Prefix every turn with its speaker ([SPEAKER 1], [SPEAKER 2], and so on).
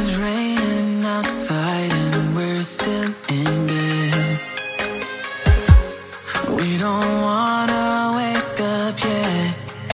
[SPEAKER 1] It's raining outside and we're still in bed. We don't want